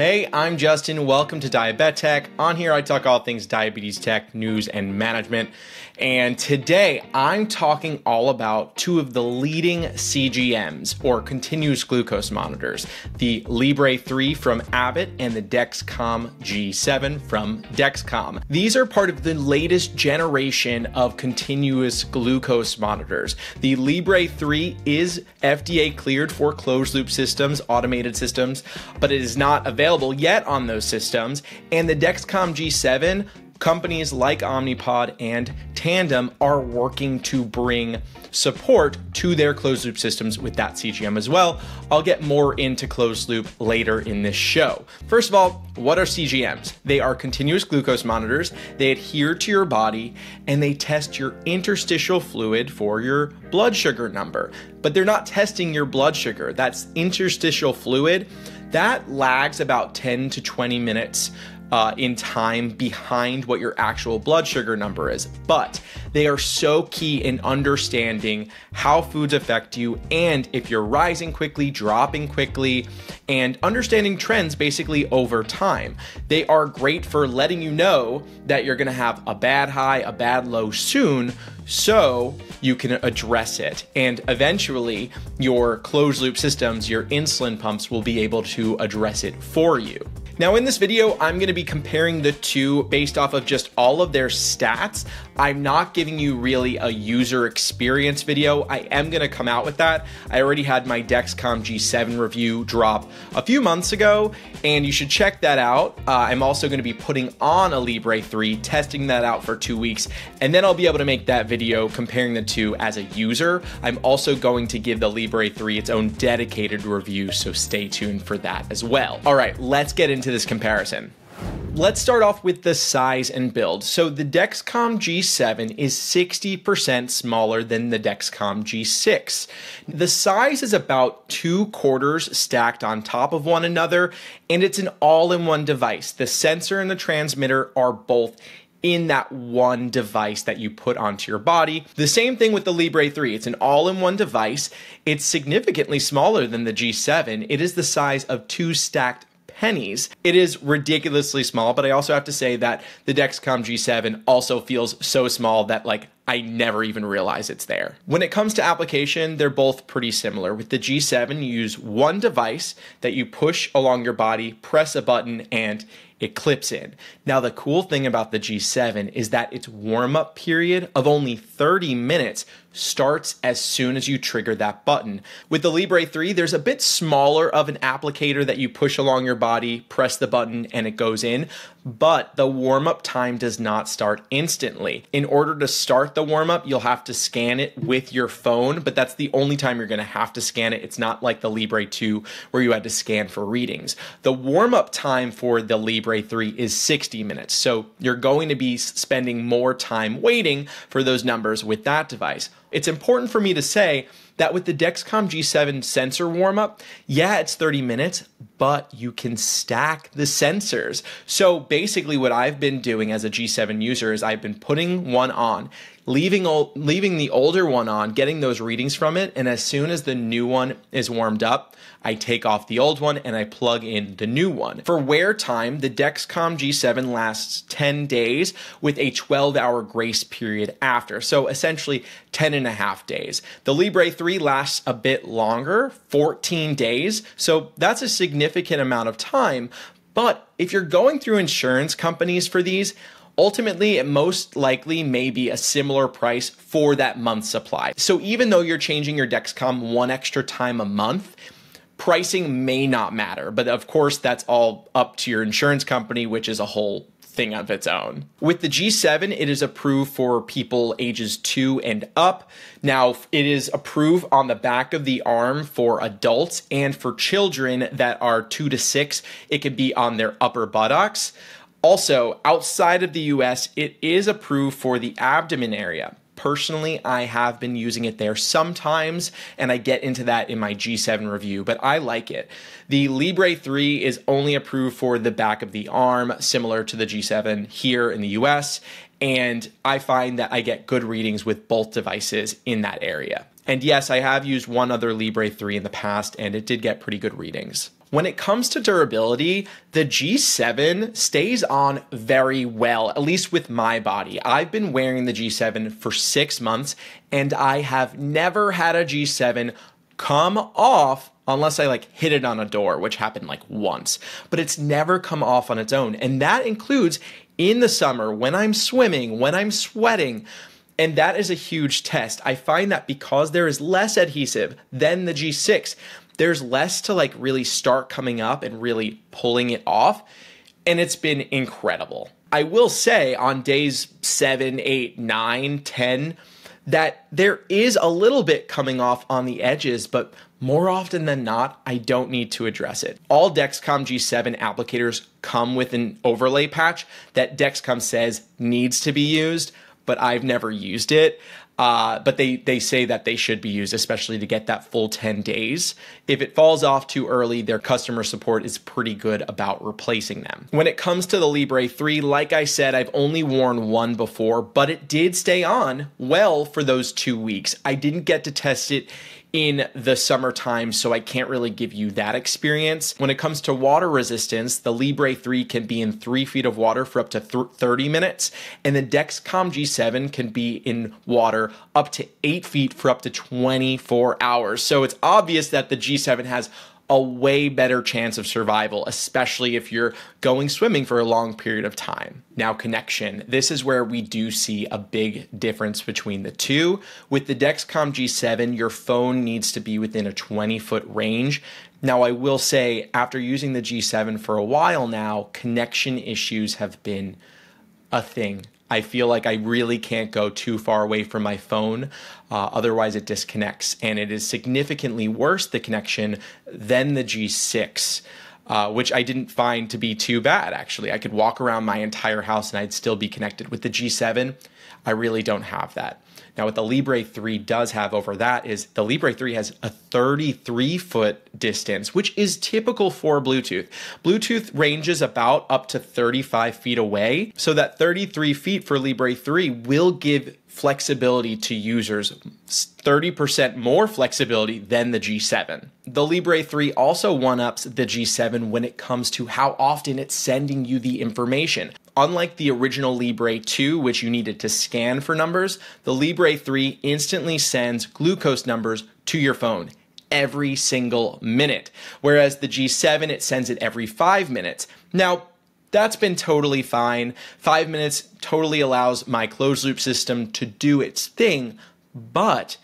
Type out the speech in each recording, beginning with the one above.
Hey, I'm Justin. Welcome to Diabetech. On here, I talk all things diabetes tech, news, and management. And today, I'm talking all about two of the leading CGMs, or continuous glucose monitors the Libre 3 from Abbott and the Dexcom G7 from Dexcom. These are part of the latest generation of continuous glucose monitors. The Libre 3 is FDA cleared for closed loop systems, automated systems, but it is not available available yet on those systems, and the Dexcom G7 companies like Omnipod and Tandem are working to bring support to their closed loop systems with that CGM as well. I'll get more into closed loop later in this show. First of all, what are CGMs? They are continuous glucose monitors. They adhere to your body and they test your interstitial fluid for your blood sugar number. But they're not testing your blood sugar. That's interstitial fluid that lags about 10 to 20 minutes uh, in time behind what your actual blood sugar number is. But they are so key in understanding how foods affect you and if you're rising quickly, dropping quickly, and understanding trends basically over time. They are great for letting you know that you're gonna have a bad high, a bad low soon so you can address it. And eventually, your closed loop systems, your insulin pumps, will be able to address it for you. Now in this video, I'm gonna be comparing the two based off of just all of their stats. I'm not giving you really a user experience video. I am gonna come out with that. I already had my Dexcom G7 review drop a few months ago, and you should check that out. Uh, I'm also gonna be putting on a Libre 3, testing that out for two weeks, and then I'll be able to make that video comparing the two as a user. I'm also going to give the Libre 3 its own dedicated review, so stay tuned for that as well. All right, let's get into this comparison. Let's start off with the size and build. So the Dexcom G7 is 60% smaller than the Dexcom G6. The size is about two quarters stacked on top of one another, and it's an all in one device. The sensor and the transmitter are both in that one device that you put onto your body. The same thing with the Libre 3. It's an all in one device. It's significantly smaller than the G7. It is the size of two stacked pennies. It is ridiculously small, but I also have to say that the Dexcom G7 also feels so small that like I never even realize it's there. When it comes to application, they're both pretty similar. With the G7, you use one device that you push along your body, press a button, and it clips in. Now, the cool thing about the G7 is that its warm up period of only 30 minutes starts as soon as you trigger that button. With the Libre 3, there's a bit smaller of an applicator that you push along your body, press the button, and it goes in, but the warm up time does not start instantly. In order to start the warm up, you'll have to scan it with your phone, but that's the only time you're going to have to scan it. It's not like the Libre 2 where you had to scan for readings. The warm up time for the Libre 3 is 60 minutes, so you're going to be spending more time waiting for those numbers with that device. It's important for me to say that with the Dexcom G7 sensor warm up, yeah, it's 30 minutes, but you can stack the sensors. So basically, what I've been doing as a G7 user is I've been putting one on, leaving leaving the older one on, getting those readings from it, and as soon as the new one is warmed up, I take off the old one and I plug in the new one. For wear time, the Dexcom G7 lasts 10 days with a 12 hour grace period after. So essentially 10 and a half days. The Libre 3 lasts a bit longer, 14 days. So that's a significant amount of time. But if you're going through insurance companies for these, ultimately it most likely may be a similar price for that month's supply. So even though you're changing your Dexcom one extra time a month, pricing may not matter, but of course that's all up to your insurance company, which is a whole thing of its own. With the G7, it is approved for people ages 2 and up. Now, it is approved on the back of the arm for adults and for children that are 2 to 6, it could be on their upper buttocks. Also, outside of the US, it is approved for the abdomen area. Personally, I have been using it there sometimes, and I get into that in my G7 review, but I like it. The Libre 3 is only approved for the back of the arm, similar to the G7 here in the US, and I find that I get good readings with both devices in that area. And yes, I have used one other Libre 3 in the past, and it did get pretty good readings. When it comes to durability, the G7 stays on very well, at least with my body. I've been wearing the G7 for six months and I have never had a G7 come off unless I like hit it on a door, which happened like once, but it's never come off on its own. And that includes in the summer when I'm swimming, when I'm sweating. And that is a huge test. I find that because there is less adhesive than the G6, there's less to like really start coming up and really pulling it off. And it's been incredible. I will say on days seven, eight, nine, 10, that there is a little bit coming off on the edges, but more often than not, I don't need to address it. All Dexcom G7 applicators come with an overlay patch that Dexcom says needs to be used, but I've never used it. Uh, but they they say that they should be used, especially to get that full 10 days. If it falls off too early, their customer support is pretty good about replacing them. When it comes to the Libre 3, like I said, I've only worn one before, but it did stay on well for those two weeks. I didn't get to test it in the summertime, so I can't really give you that experience. When it comes to water resistance, the Libre 3 can be in three feet of water for up to 30 minutes, and the Dexcom G7 can be in water up to eight feet for up to 24 hours. So it's obvious that the G7 has a way better chance of survival, especially if you're going swimming for a long period of time. Now, connection. This is where we do see a big difference between the two. With the Dexcom G7, your phone needs to be within a 20 foot range. Now, I will say, after using the G7 for a while now, connection issues have been a thing. I feel like I really can't go too far away from my phone, uh, otherwise, it disconnects. And it is significantly worse, the connection, than the G6. Uh, which I didn't find to be too bad, actually. I could walk around my entire house and I'd still be connected. With the G7, I really don't have that. Now, what the Libre 3 does have over that is the Libre 3 has a 33 foot distance, which is typical for Bluetooth. Bluetooth ranges about up to 35 feet away. So that 33 feet for Libre 3 will give flexibility to users 30% more flexibility than the G7. The Libre 3 also one ups the G7 when it comes to how often it's sending you the information. Unlike the original Libre 2, which you needed to scan for numbers, the Libre 3 instantly sends glucose numbers to your phone every single minute, whereas the G7, it sends it every five minutes. Now, that's been totally fine. Five minutes totally allows my closed loop system to do its thing, but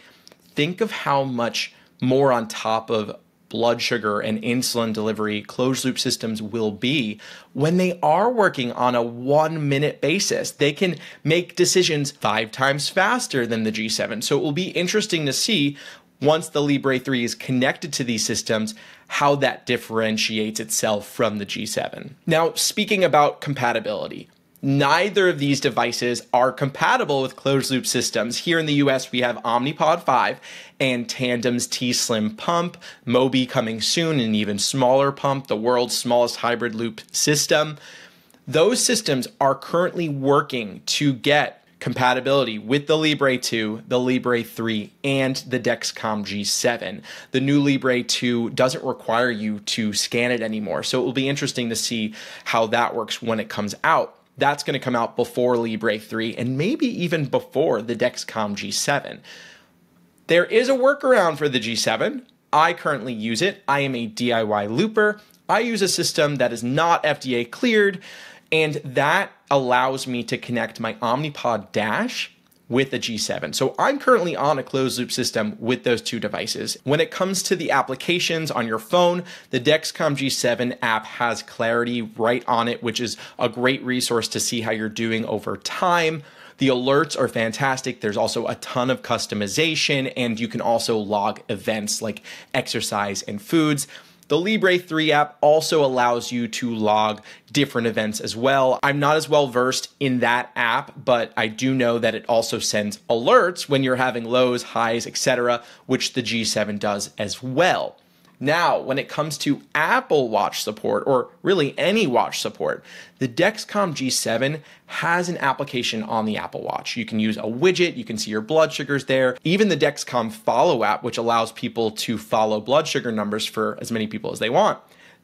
think of how much more on top of blood sugar and insulin delivery closed loop systems will be when they are working on a one minute basis. They can make decisions five times faster than the G7. So it will be interesting to see once the Libre 3 is connected to these systems, how that differentiates itself from the G7. Now, speaking about compatibility, neither of these devices are compatible with closed loop systems. Here in the US, we have Omnipod 5 and Tandem's T Slim pump, Mobi coming soon, an even smaller pump, the world's smallest hybrid loop system. Those systems are currently working to get compatibility with the Libre 2, the Libre 3, and the Dexcom G7. The new Libre 2 doesn't require you to scan it anymore, so it will be interesting to see how that works when it comes out. That's going to come out before Libre 3 and maybe even before the Dexcom G7. There is a workaround for the G7. I currently use it. I am a DIY looper. I use a system that is not FDA cleared and that allows me to connect my Omnipod Dash with the G7. So I'm currently on a closed loop system with those two devices. When it comes to the applications on your phone, the Dexcom G7 app has clarity right on it, which is a great resource to see how you're doing over time. The alerts are fantastic. There's also a ton of customization, and you can also log events like exercise and foods. The Libre 3 app also allows you to log different events as well. I'm not as well versed in that app, but I do know that it also sends alerts when you're having lows, highs, etc., which the G7 does as well. Now, when it comes to Apple Watch support, or really any watch support, the Dexcom G7 has an application on the Apple Watch. You can use a widget, you can see your blood sugars there. Even the Dexcom Follow app, which allows people to follow blood sugar numbers for as many people as they want,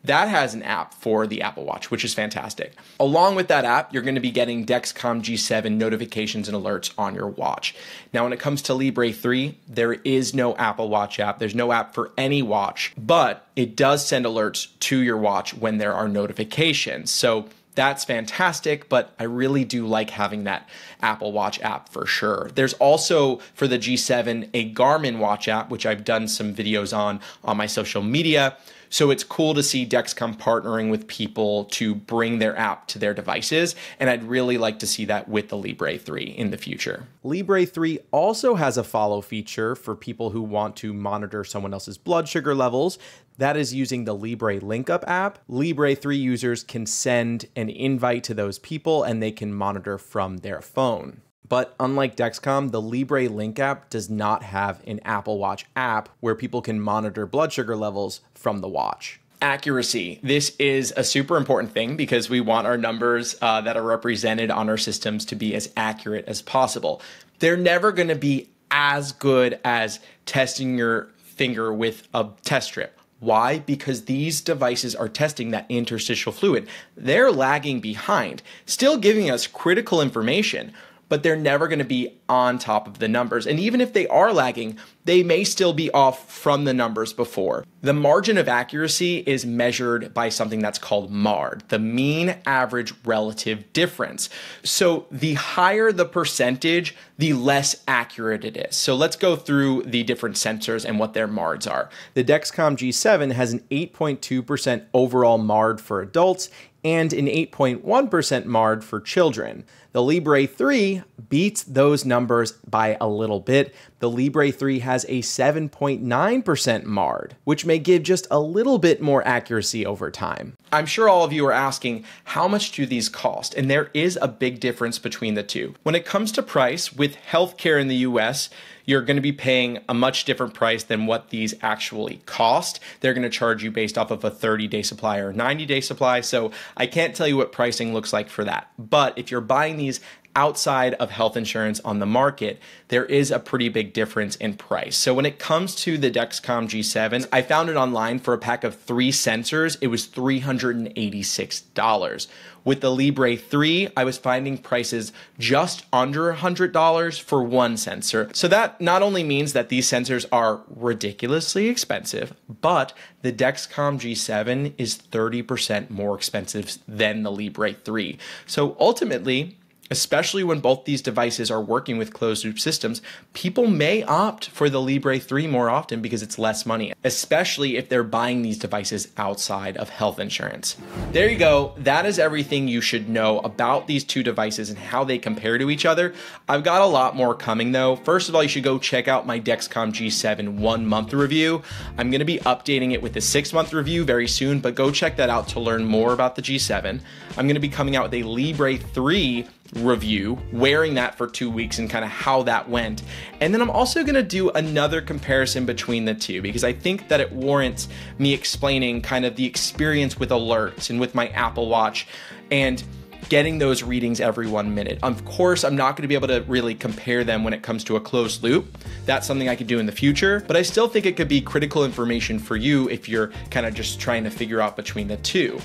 that has an app for the Apple Watch, which is fantastic. Along with that app, you're going to be getting Dexcom G7 notifications and alerts on your watch. Now, when it comes to Libre 3, there is no Apple Watch app. There's no app for any watch, but it does send alerts to your watch when there are notifications. So that's fantastic, but I really do like having that Apple Watch app for sure. There's also for the G7 a Garmin Watch app, which I've done some videos on on my social media. So it's cool to see Dexcom partnering with people to bring their app to their devices. And I'd really like to see that with the Libre 3 in the future. Libre 3 also has a follow feature for people who want to monitor someone else's blood sugar levels. That is using the Libre LinkUp app. Libre 3 users can send an invite to those people and they can monitor from their phone. But unlike Dexcom, the Libre Link app does not have an Apple Watch app where people can monitor blood sugar levels from the watch accuracy. This is a super important thing because we want our numbers uh, that are represented on our systems to be as accurate as possible. They're never going to be as good as testing your finger with a test strip. Why? Because these devices are testing that interstitial fluid. They're lagging behind, still giving us critical information but they're never going to be on top of the numbers. And even if they are lagging, they may still be off from the numbers before. The margin of accuracy is measured by something that's called MARD, the mean average relative difference. So the higher the percentage, the less accurate it is. So let's go through the different sensors and what their MARDs are. The Dexcom G7 has an 8.2% overall MARD for adults and an 8.1% MARD for children. The Libre 3 beats those numbers by a little bit. The Libre 3 has a 7.9% MARD, which may give just a little bit more accuracy over time. I'm sure all of you are asking, how much do these cost? And there is a big difference between the two. When it comes to price, with healthcare in the US, you're going to be paying a much different price than what these actually cost. They're going to charge you based off of a 30 day supply or 90 day supply. So I can't tell you what pricing looks like for that. But if you're buying these outside of health insurance on the market, there is a pretty big difference in price. So when it comes to the Dexcom G7, I found it online for a pack of three sensors. It was $386. With the Libre 3, I was finding prices just under $100 for one sensor. So that not only means that these sensors are ridiculously expensive, but the Dexcom G7 is 30% more expensive than the Libre 3. So ultimately, especially when both these devices are working with closed loop systems, people may opt for the Libre 3 more often because it's less money, especially if they're buying these devices outside of health insurance. There you go. That is everything you should know about these two devices and how they compare to each other. I've got a lot more coming though. First of all, you should go check out my Dexcom G7 one month review. I'm going to be updating it with a six month review very soon, but go check that out to learn more about the G7. I'm going to be coming out with a Libre 3 review, wearing that for two weeks and kind of how that went. And then I'm also going to do another comparison between the two because I think that it warrants me explaining kind of the experience with alerts and with my Apple Watch and getting those readings every one minute. Of course, I'm not going to be able to really compare them when it comes to a closed loop. That's something I could do in the future, but I still think it could be critical information for you if you're kind of just trying to figure out between the two.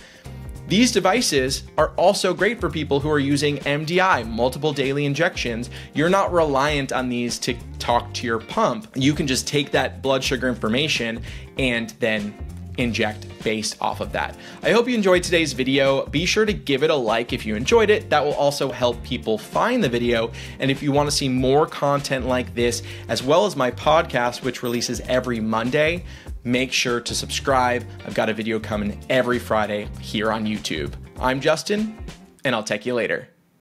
These devices are also great for people who are using MDI, multiple daily injections. You're not reliant on these to talk to your pump. You can just take that blood sugar information and then inject based off of that. I hope you enjoyed today's video. Be sure to give it a like if you enjoyed it. That will also help people find the video. And if you want to see more content like this, as well as my podcast, which releases every Monday, make sure to subscribe. I've got a video coming every Friday here on YouTube. I'm Justin, and I'll take you later.